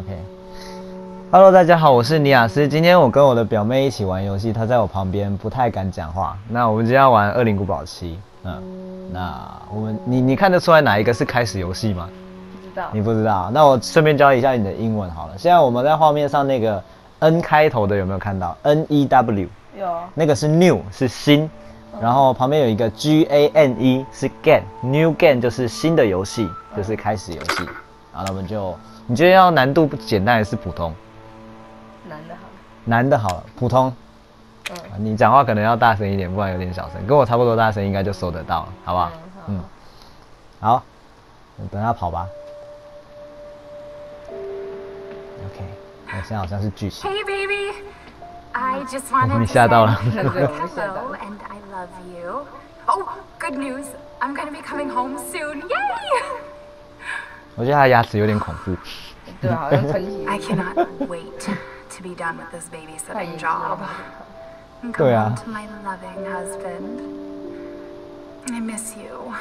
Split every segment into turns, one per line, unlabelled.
OK，Hello，大家好，我是尼亚斯。今天我跟我的表妹一起玩游戏，她在我旁边不太敢讲话。那我们今天要玩《恶灵古堡七》。嗯，那我们你你看得出来哪一个是开始游戏吗？
不知道。
你不知道？那我顺便教一下你的英文好了。现在我们在画面上那个 N 开头的有没有看到？N E W。
有。
那个是 New，是新。然后旁边有一个 G A N E 是 Game，New Game 就是新的游戏，就是开始游戏。那我们就，你觉得要难度不简单还是普通？
难的，好了。
难的，好了。普通。嗯。你讲话可能要大声一点，不然有点小声。跟我差不多大声，应该就收得到了，好不好？嗯。好。等下跑吧。OK。我现在好像是巨蟹。
Hey baby, I just
wanna say hello
and I love you. Oh, good news! I'm gonna be coming home soon. Yay!
我觉得他牙齿有点恐怖。
对，好像喷血。
I cannot wait to be done with this babysitting job.
对啊。
To my loving husband, I miss you.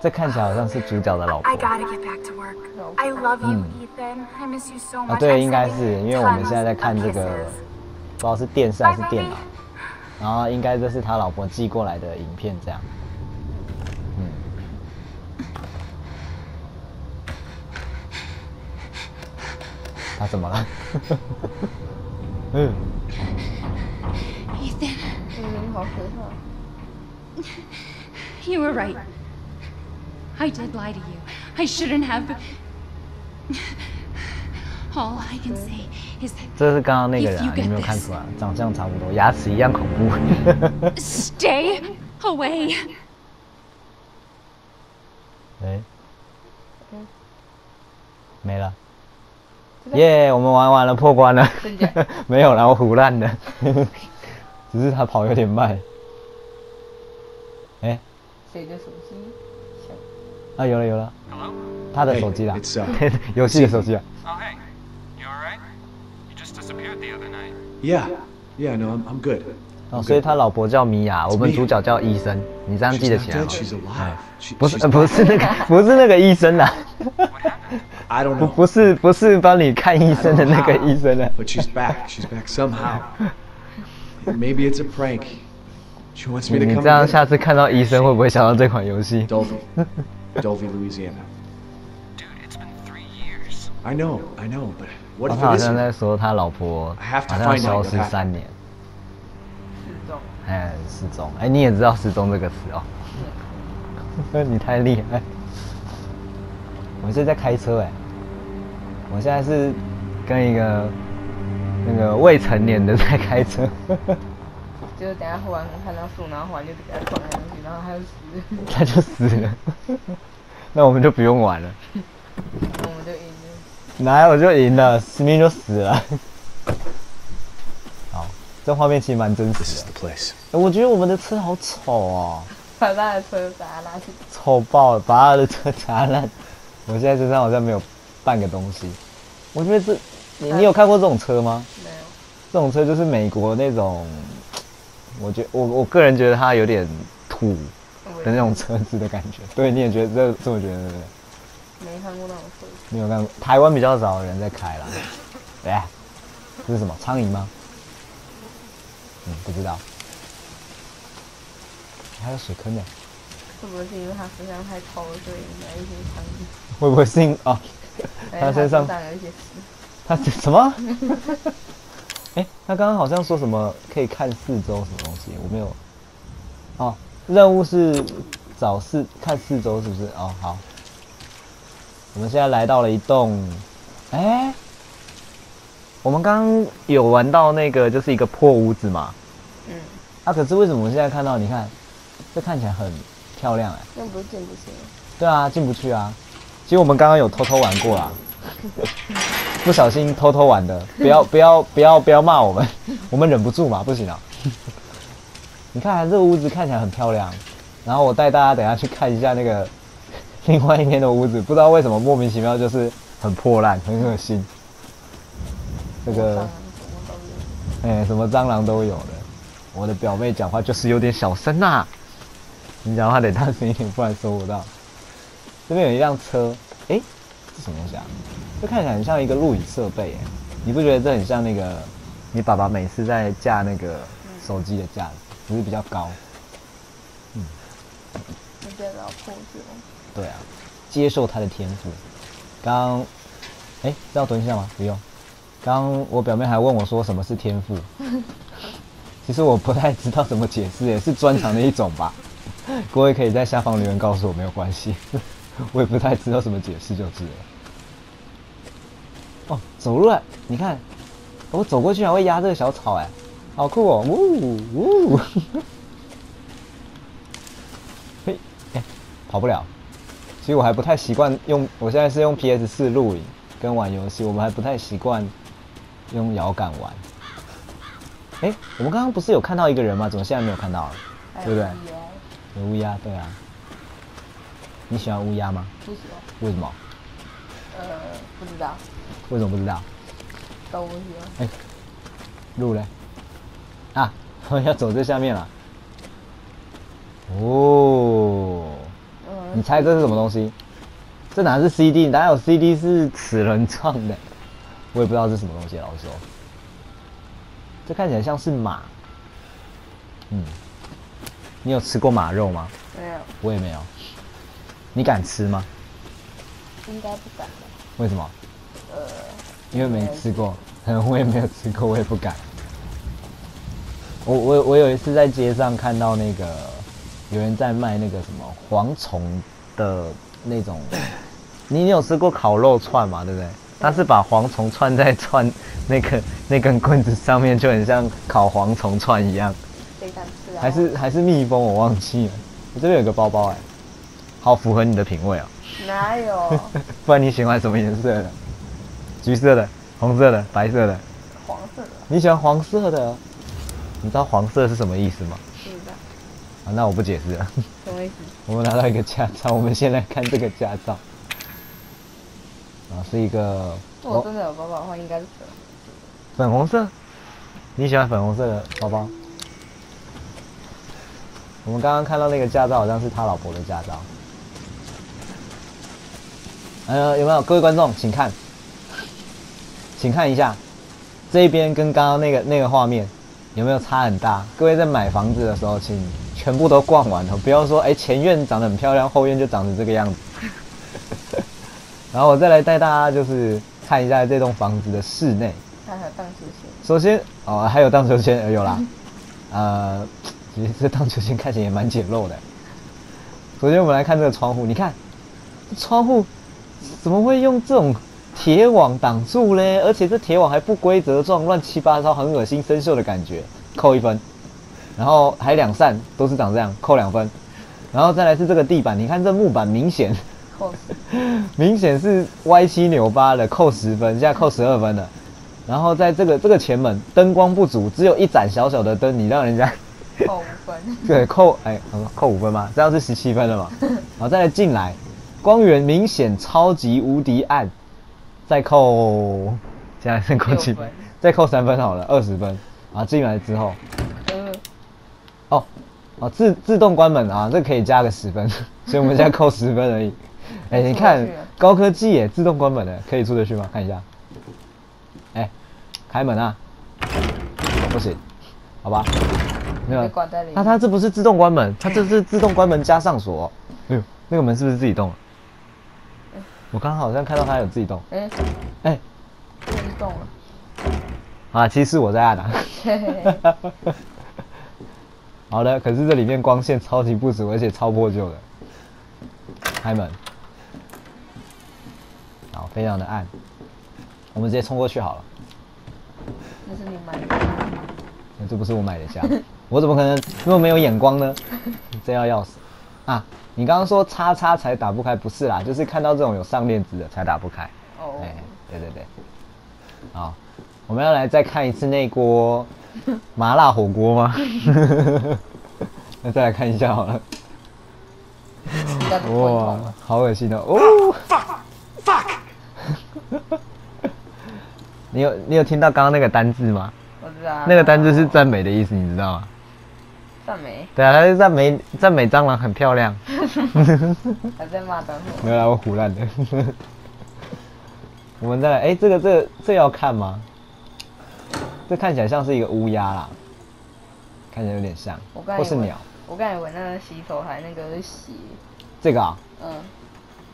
这看起来好像是主角的老婆。
I gotta get back to work. I love you, Ethan. I miss you so much.
啊，对，应该是因为我们现在在看这个，不知道是电视还是电脑，然后应该这是他老婆寄过来的影片，这样。嗯。他怎么了？
嗯。Ethan，嗯，
好可怕。
You were right. I did lie to you. I shouldn't have. All I can say is that
这是刚刚那个人，你没有看出来，长相差不多，牙齿一样恐怖。
Stay away.
哎，没了。耶，我们玩完了，破关了。没有了，我胡乱的。只是他跑有点慢。哎。
谁的手机？
啊，有了有了，他的手机啦，游戏的手机啊。
哦嘿 youareright just disappeared the other night Yeah, yeah, no, I'm I'm good.
哦，所以他老婆叫米娅，我们主角叫医生，你这样记得起来吗？不是，不是那个，不是那个医生啊。
I don't know.
不是，不是帮你看医生的那个医生啊。
But she's back. She's back somehow. Maybe it's a prank. She wants me to come.
你这样下次看到医生会不会想到这款游戏
？Dovey, Louisiana. Dude, it's been three years. I know, I know, but what if
他好像在说他老婆好像消失三年。
失踪。
哎，失踪。哎，你也知道失踪这个词哦。你太厉害。我是在开车哎。我现在是跟一个那个未成年的在开车。
就是等下忽然看到树，然后忽然就给他撞上去，然后他就死。
他就死了。那我们就不用玩了。
我们就赢了。
哪有就赢了？死命就死了。好，这画面其实蛮真实的。我觉得我们的车好丑哦。
把他的车砸烂。
丑爆了！把他的车砸烂。我现在身上好像没有半个东西。我觉得这，你你有看过这种车吗？
没有。
这种车就是美国那种。我觉我我个人觉得它有点土的那种车子的感觉，对，你也觉得这这么觉得对不对？
没看过那种车。
没有看过，台湾比较少人在开啦。对，这是什么苍蝇吗？嗯，不知道。还有水坑呢。
会不会是因为他身上太臭了，所以引来一些苍蝇？
会不会是因啊？
他
身上
有一些屎。
他什么？哎，他刚刚好像说什么可以看四周什么东西，我没有。哦，任务是找四看四周是不是？哦，好。我们现在来到了一栋，哎，我们刚刚有玩到那个就是一个破屋子嘛。嗯。啊，可是为什么我现在看到？你看，这看起来很漂亮哎。
那不是进不去？
对啊，进不去啊。其实我们刚刚有偷偷玩过啊。不小心偷偷玩的，不要不要不要不要骂我们，我们忍不住嘛，不行啊！你看这个屋子看起来很漂亮，然后我带大家等下去看一下那个另外一边的屋子，不知道为什么莫名其妙就是很破烂，很恶心。这个，哎，什么蟑螂都有的。我的表妹讲话就是有点小声呐，你讲话得大声一点，不然收不到。这边有一辆车，哎，这什么东西啊？这看起来很像一个录影设备哎，你不觉得这很像那个你爸爸每次在架那个手机的架子，不是比较高？
嗯你觉得要破解吗？
对啊，接受他的天赋。刚，哎，这要蹲下吗？不用。刚我表妹还问我说什么是天赋，其实我不太知道怎么解释，也是专长的一种吧。各位可以在下方留言告诉我，没有关系。我也不太知道怎么解释就是了。哦，走路了，你看，我走过去还会压这个小草，哎，好酷哦！呜呜，嘿，哎，跑不了。其实我还不太习惯用，我现在是用 PS 四录影跟玩游戏，我们还不太习惯用摇杆玩。哎，我们刚刚不是有看到一个人吗？怎么现在没有看到了？对不对？有乌鸦，对啊。你喜欢乌鸦吗？
不喜欢。
为什么？
呃，不知道。
为什么不知道？
都不喜欢。
哎，路嘞？啊，要走这下面了。哦。
嗯。
你猜这是什么东西？这哪是 CD？哪有 CD 是齿轮状的？我也不知道是什么东西，老实说。这看起来像是马。嗯。你有吃过马肉吗？
没有。
我也没有。你敢吃吗？
应该不敢。
为什么？
呃，
因为没吃过，可 能我也没有吃过，我也不敢。我我我有一次在街上看到那个有人在卖那个什么蝗虫的那种，你你有吃过烤肉串吗？对不对？他是把蝗虫串在串那个那根棍子上面，就很像烤蝗虫串一样。还是还是蜜蜂？我忘记了。我这边有个包包哎。好符合你的品味啊！
哪有？
不然你喜欢什么颜色的？橘色的、红色的、白色的、
黄色的。
你喜欢黄色的？你知道黄色是什么意思吗？
不知道。
啊，那我不解释了。
什么意思？
我们拿到一个驾照，我们先来看这个驾照。啊，是一个。
我真的有包包的话，应该是粉。
粉红色？你喜欢粉红色的包包？我们刚刚看到那个驾照，好像是他老婆的驾照。呃，有没有各位观众，请看，请看一下，这边跟刚刚那个那个画面有没有差很大？各位在买房子的时候，请全部都逛完哦，不要说哎前院长得很漂亮，后院就长成这个样子。然后我再来带大家就是看一下这栋房子的室内。
还有荡秋千。
首先哦，还有荡秋千，有啦。呃，其实这荡秋千看起来也蛮简陋的。首先我们来看这个窗户，你看窗户。怎么会用这种铁网挡住嘞？而且这铁网还不规则状，乱七八糟，很恶心生锈的感觉，扣一分。然后还两扇都是长这样，扣两分。然后再来是这个地板，你看这木板明显扣，明显是歪七扭八的，扣十分，现在扣十二分了。然后在这个这个前门灯光不足，只有一盏小小的灯，你让人家
扣五分。
对，扣哎，扣五分吗？这样是十七分了嘛？好，再来进来。光源明显超级无敌暗，再扣，现在剩扣几分？再扣三分好了，二十分。啊，进来之后，哦，哦，自自动关门啊，这可以加个十分，所以我们现在扣十分而已。哎，你看高科技耶，自动关门的，可以出得去吗？看一下。哎，开门啊，不行，好吧，
没有。
那它这不是自动关门，它这是自动关门加上锁。哎呦，那个门是不是自己动了？我刚刚好像看到它有自己动，哎，哎，
自己动了。
啊，其实是我在按的。好的，可是这里面光线超级不足，而且超破旧的。开门，好，非常的暗。我们直接冲过去好了。
那是你买的？
那这不是我买的虾，我怎么可能那么没有眼光呢？真要要死啊！你刚刚说叉叉才打不开，不是啦，就是看到这种有上链子的才打不开。哦，哎，对对对，好，我们要来再看一次那锅 麻辣火锅吗？那 再来看一下好了。哇，好恶心的哦！fuck，fuck，你有你有听到刚刚那个单字吗？
我知道。
那个单字是赞美的意思，你知道吗？
赞美，
对啊，他是赞美赞美蟑螂很漂亮。
还在骂蟑螂？
没有啦，我胡乱的。我们再来，哎、这个这个这要看吗？这看起来像是一个乌鸦啦，看起来有点像
我，刚才以为
或是鸟。
我刚才以为那个洗手台那个是血，
这个啊，
嗯，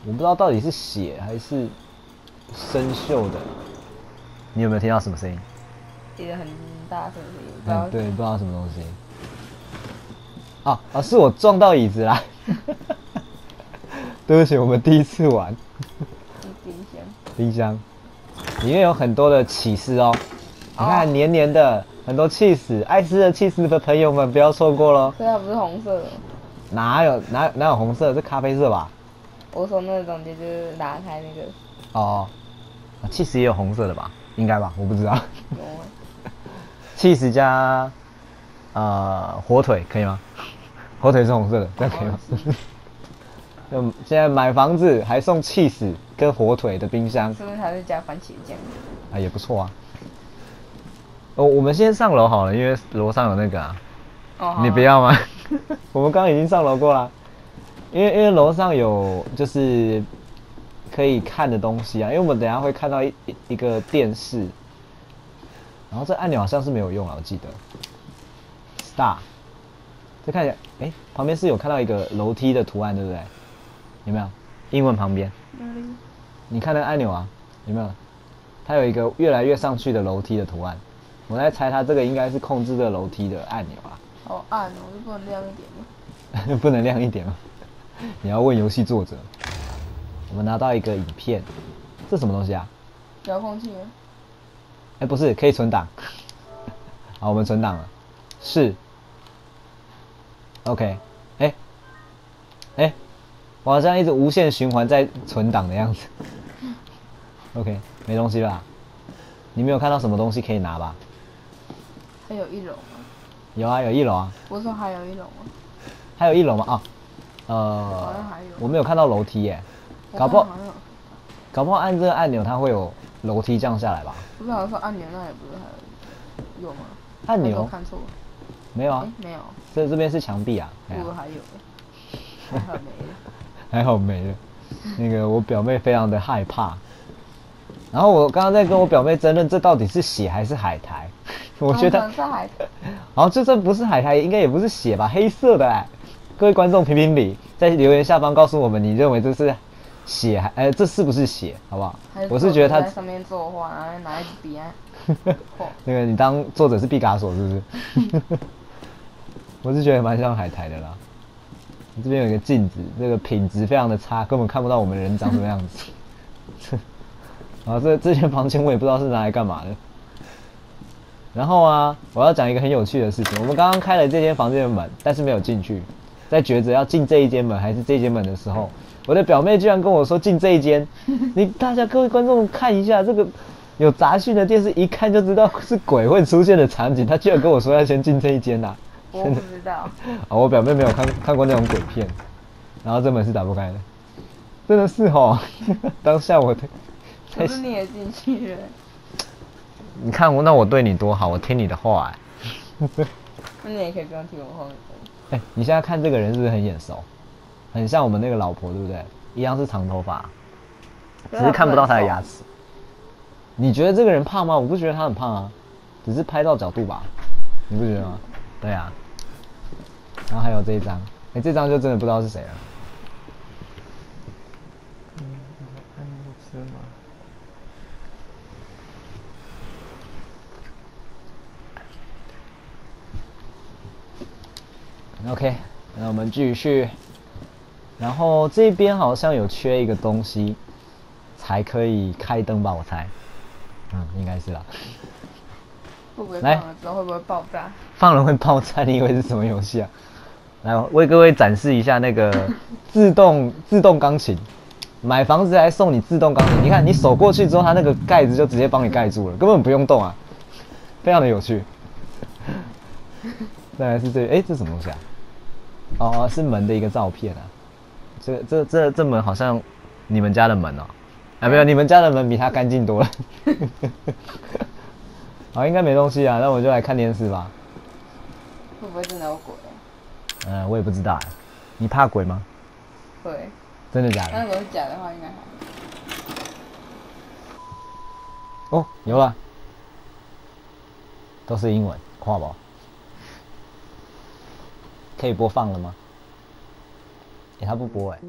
我不知道到底是血还是生锈的。你有没有听到什么声音？
一个很大声的声音，
对，不知道什么东西。啊啊，是我撞到椅子啦。对不起，我们第一次玩
冰箱。
冰箱，里面有很多的起司哦。你看
哦
黏黏的，很多气死，爱吃的气死的朋友们不要错过喽。
所以它不是红色的。
哪有哪哪有红色？是咖啡色吧？
我说那个中间就是打开那个，
哦，气死也有红色的吧？应该吧？我不知道。
有吗
气死加呃火腿可以吗？火腿是红色的，这样可以吗？就 现在买房子还送气死跟火腿的冰箱
是不是还是加番茄酱？
啊，也不错啊。哦，我们先上楼好了，因为楼上有那个啊。
哦，
你不要吗？我们刚刚已经上楼过了，因为因为楼上有就是可以看的东西啊，因为我们等一下会看到一一一个电视，然后这按钮好像是没有用啊，我记得。Star，这看一下，哎、旁边是有看到一个楼梯的图案，对不对？有没有？英文旁边，你看那个按钮啊，有没有？它有一个越来越上去的楼梯的图案，我在猜它这个应该是控制这个楼梯的按钮啊。
好暗哦，就不能亮一点吗？
不能亮一点吗？你要问游戏作者。我们拿到一个影片，这什么东西啊？
遥控器吗？
哎、不是，可以存档。好，我们存档了。是。OK。哎、哎、我好像一直无限循环在存档的样子。OK，没东西吧。你没有看到什么东西可以拿吧？
还有一楼吗？
有啊，有一楼啊。
不是说还有一楼吗？
还有一楼吗？啊，
好
呃
像还有，
我没有看到楼梯耶。
我
搞不好搞不好按这个按钮，它会有楼梯降下来吧？
不是好像说按钮那也不是还有有吗？
按钮
看错了？
没有啊
哎，，没有，
这这边是墙壁啊。
不如还有，还好没了。
还好没了。那个我表妹非常的害怕，然后我刚刚在跟我表妹争论，这到底是血还是海苔？我觉得
是海苔，
好，这这不是海苔，应该也不是血吧？黑色的哎。各位观众评评理，在留言下方告诉我们，你认为这是血还哎这是不是血，好不好？我是觉得他
在上面作画，然后拿一支笔啊，
那个你当作者是毕卡索是不是？我是觉得蛮像海苔的啦。这边有一个镜子，这个品质非常的差，根本看不到我们人长什么样子。然 后这这间房间我也不知道是拿来干嘛的。然后啊，我要讲一个很有趣的事情。我们刚刚开了这间房间的门，但是没有进去。在抉择要进这一间门还是这间门的时候，我的表妹居然跟我说进这一间。你大家各位观众看一下这个有杂讯的电视，一看就知道是鬼会出现的场景。她居然跟我说要先进这一间呐、
我不知道，
啊，我表妹没有看看过那种鬼片，然后这门是打不开的，真的是哦。当下我的
可是你也进去了，
你看我，那我对你多好，我听你的话哎、
那你也可以不用听我后面
哎、你现在看这个人是不是很眼熟？很像我们那个老婆，对不对？一样是长头发，只是看不到他的牙齿。你觉得这个人胖吗？我不觉得他很胖啊，只是拍照角度吧，你不觉得吗？对啊。然后还有这一张，哎、这张就真的不知道是谁了。OK，那我们继续。然后这边好像有缺一个东西，才可以开灯吧？我猜，嗯，应该是啦。
会不会放了之后会不会爆炸？
放了会爆炸，你以为是什么游戏啊？来为各位展示一下那个 自动自动钢琴，买房子还送你自动钢琴。你看你手过去之后，它那个盖子就直接帮你盖住了，根本不用动啊，非常的有趣。再来是这，哎、这什么东西啊？哦，是门的一个照片啊。这这这这门好像你们家的门哦，啊没有，你们家的门比它干净多了。好，应该没东西啊，那我就来看电视吧。
会不会真的有鬼？
嗯我也不知道你怕鬼吗？
鬼
真的假的？
如果是假的话应该
哦有了。都是英文可以播放了吗？给他不播哎